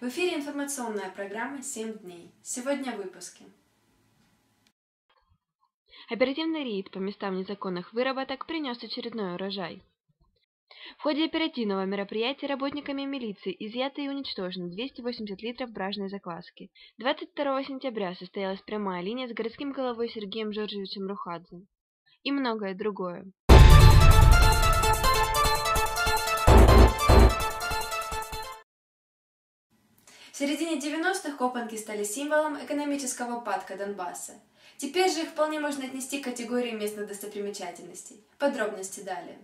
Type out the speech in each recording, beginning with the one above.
В эфире информационная программа «7 дней». Сегодня в выпуске. Оперативный рейд по местам незаконных выработок принес очередной урожай. В ходе оперативного мероприятия работниками милиции изъято и уничтожено 280 литров бражной закваски. 22 сентября состоялась прямая линия с городским головой Сергеем Жоржевичем Рухадзе. И многое другое. В середине 90-х копанки стали символом экономического падка Донбасса. Теперь же их вполне можно отнести к категории местных достопримечательностей. Подробности далее.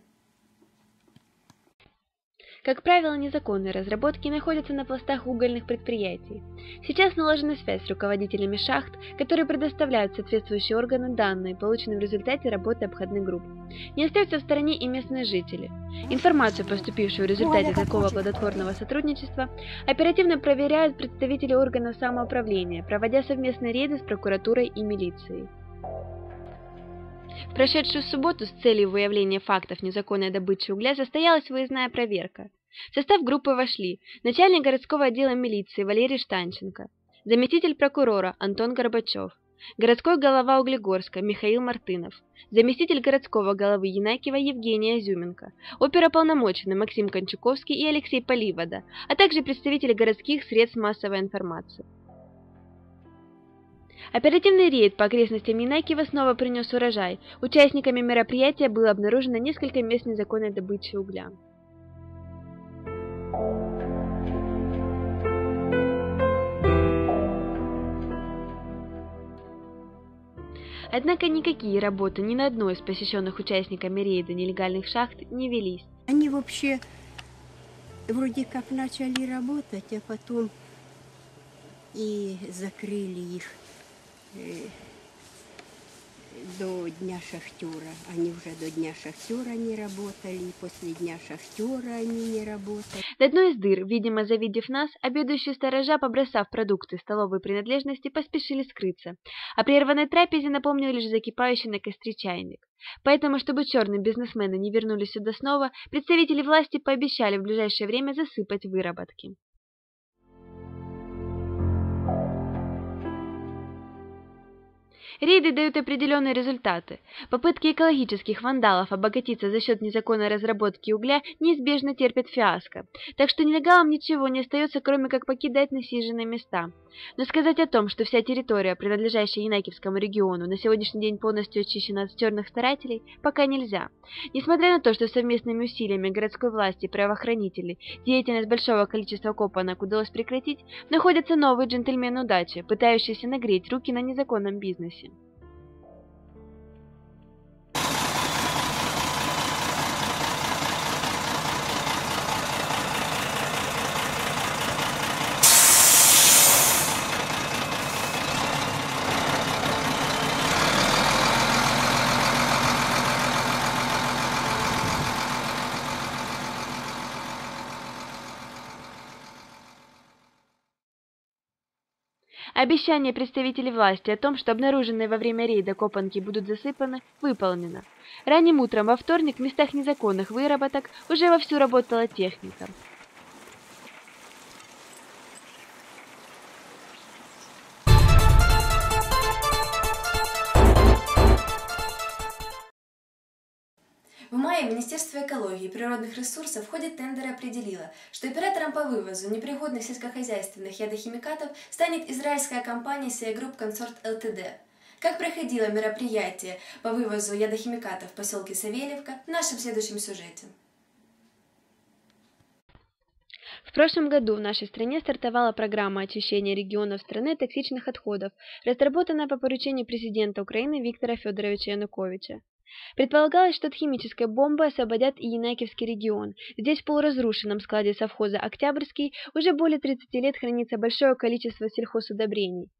Как правило, незаконные разработки находятся на пластах угольных предприятий. Сейчас наложена связь с руководителями шахт, которые предоставляют соответствующие органы данные, полученные в результате работы обходных групп. Не остаются в стороне и местные жители. Информацию, поступившую в результате такого плодотворного сотрудничества, оперативно проверяют представители органов самоуправления, проводя совместные рейды с прокуратурой и милицией. Прошедшую субботу с целью выявления фактов незаконной добычи угля состоялась выездная проверка. В состав группы вошли начальник городского отдела милиции Валерий Штанченко, заместитель прокурора Антон Горбачев, городской голова Углегорска Михаил Мартынов, заместитель городского головы Янакиева Евгения Изюменко, оперополномоченный Максим Кончаковский и Алексей Поливода, а также представители городских средств массовой информации. Оперативный рейд по окрестностям Янакиева снова принес урожай. Участниками мероприятия было обнаружено несколько мест незаконной добычи угля. Однако никакие работы ни на одной из посещенных участниками рейда нелегальных шахт не велись. Они вообще вроде как начали работать, а потом и закрыли их до Дня Шахтера. Они уже до Дня Шахтера не работали, и после Дня Шахтера они не работали. На одной из дыр, видимо, завидев нас, обедающие сторожа, побросав продукты столовой принадлежности, поспешили скрыться. О прерванной трапезе напомнил лишь закипающий на костре чайник. Поэтому, чтобы черные бизнесмены не вернулись сюда снова, представители власти пообещали в ближайшее время засыпать выработки. Рейды дают определенные результаты. Попытки экологических вандалов обогатиться за счет незаконной разработки угля неизбежно терпят фиаско, так что нелегалам ничего не остается, кроме как покидать насиженные места. Но сказать о том, что вся территория, принадлежащая Янакивскому региону, на сегодняшний день полностью очищена от черных старателей, пока нельзя. Несмотря на то, что совместными усилиями городской власти и правоохранителей деятельность большого количества копанок удалось прекратить, находятся новые джентльмены удачи, пытающиеся нагреть руки на незаконном бизнесе. Обещание представителей власти о том, что обнаруженные во время рейда копанки будут засыпаны, выполнено. Ранним утром во вторник в местах незаконных выработок уже вовсю работала техника. В мае Министерство экологии и природных ресурсов в ходе тендера определило, что оператором по вывозу непригодных сельскохозяйственных ядохимикатов станет израильская компания Сия Групп Консорт ЛТД. Как проходило мероприятие по вывозу ядохимикатов в поселке Савельевка в нашем следующем сюжете. В прошлом году в нашей стране стартовала программа очищения регионов страны токсичных отходов, разработанная по поручению президента Украины Виктора Федоровича Януковича. Предполагалось, что от химической бомбы освободят и Янакиевский регион. Здесь в полуразрушенном складе совхоза «Октябрьский» уже более 30 лет хранится большое количество сельхозудобрений.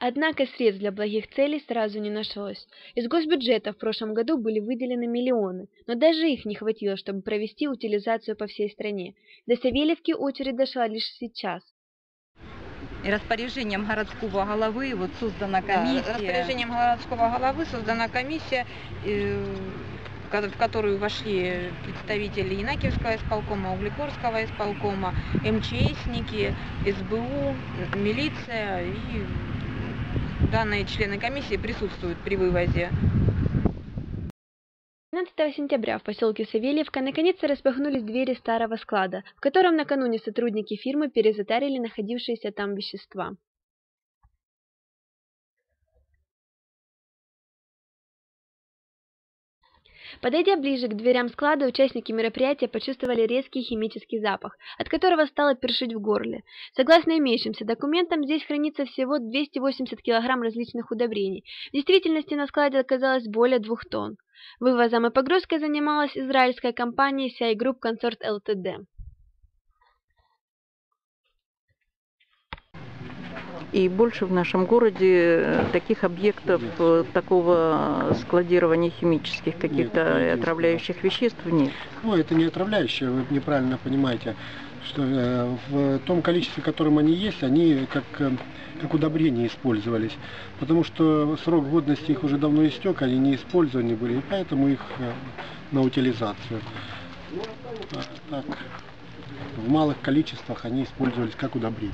Однако средств для благих целей сразу не нашлось. Из госбюджета в прошлом году были выделены миллионы, но даже их не хватило, чтобы провести утилизацию по всей стране. До Савельевки очередь дошла лишь сейчас. И распоряжением городского головы вот создана Да, комиссия. распоряжением городского головы создана комиссия. э, в которую вошли представители Инакиевского исполкома, Углегорского исполкома, МЧСники, СБУ, милиция и данные члены комиссии присутствуют при вывозе 15 сентября в поселке Савельевка наконец распахнулись двери старого склада, в котором накануне сотрудники фирмы перезатарили находившиеся там вещества. Подойдя ближе к дверям склада, участники мероприятия почувствовали резкий химический запах, от которого стало першить в горле. Согласно имеющимся документам, здесь хранится всего 280 кг различных удобрений. В действительности на складе оказалось более двух тонн. Вывозом и погрузкой занималась израильская компания CI Group Consort Ltd. И больше в нашем городе э, таких объектов, э, такого складирования химических каких-то отравляющих веществ нет. Ну, это не отравляющие, вы неправильно понимаете, что э, в том количестве, в котором они есть, они как, как удобрения использовались. Потому что срок годности их уже давно истек, они не использованы были, и поэтому их на утилизацию. А так, в малых количествах они использовались как удобрения.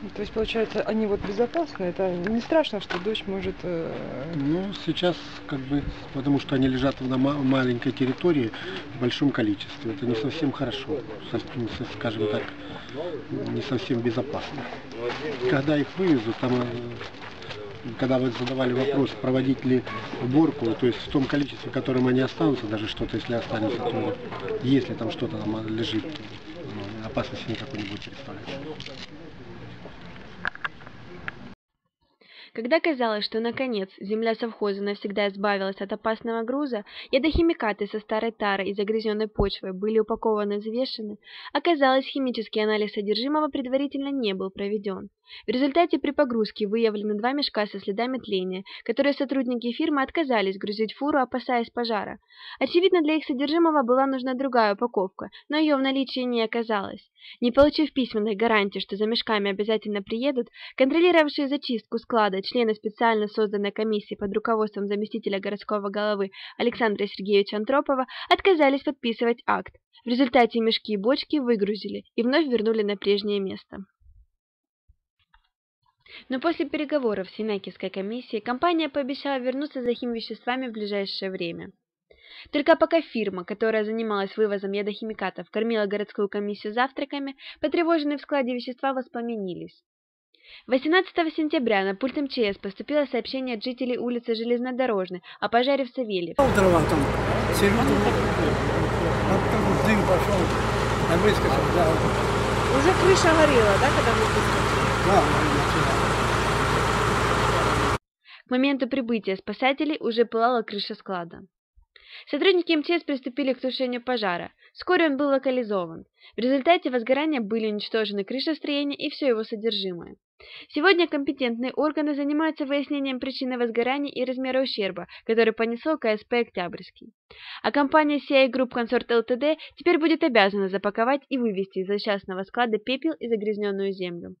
Ну, то есть, получается, они вот безопасны? Это не страшно, что дождь может... Э... Ну, сейчас как бы, потому что они лежат на маленькой территории в большом количестве. Это не совсем хорошо, скажем так, не совсем безопасно. Когда их вывезут, там э, когда вы задавали вопрос, проводить ли уборку, то есть в том количестве, в котором они останутся, даже что-то, если останется, то если там что-то там лежит, ну, опасности никакой не будет представлять. Когда казалось, что наконец земля совхоза навсегда избавилась от опасного груза, ядохимикаты со старой тарой и загрязненной почвой были упакованы и взвешены, оказалось, химический анализ содержимого предварительно не был проведен. В результате при погрузке выявлены два мешка со следами тления, которые сотрудники фирмы отказались грузить фуру, опасаясь пожара. Очевидно, для их содержимого была нужна другая упаковка, но ее в наличии не оказалось. Не получив письменной гарантии, что за мешками обязательно приедут, контролировавшие зачистку склада члены специально созданной комиссии под руководством заместителя городского головы Александра Сергеевича Антропова отказались подписывать акт. В результате мешки и бочки выгрузили и вновь вернули на прежнее место. Но после переговоров с Янакиевской комиссией компания пообещала вернуться за химвеществами в ближайшее время. Только пока фирма, которая занималась вывозом ядохимикатов, кормила городскую комиссию завтраками, потревоженные в складе вещества воспламенились. 18 сентября на пульт МЧС поступило сообщение от жителей улицы Железнодорожной о пожаре в Савельев. Дрова там, дым пошел, а выскочил, да. Уже крыша горела, да, когда мы Да, К моменту прибытия спасателей уже пылала крыша склада. Сотрудники МЧС приступили к тушению пожара. Вскоре он был локализован. В результате возгорания были уничтожены крыша строения и все его содержимое. Сегодня компетентные органы занимаются выяснением причины возгорания и размера ущерба, который понесло КСП «Октябрьский». А компания CI Group Consort Ltd теперь будет обязана запаковать и вывести из злосчастного склада пепел и загрязненную землю.